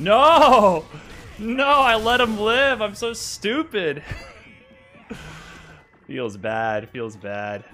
No! No, I let him live. I'm so stupid. feels bad. Feels bad.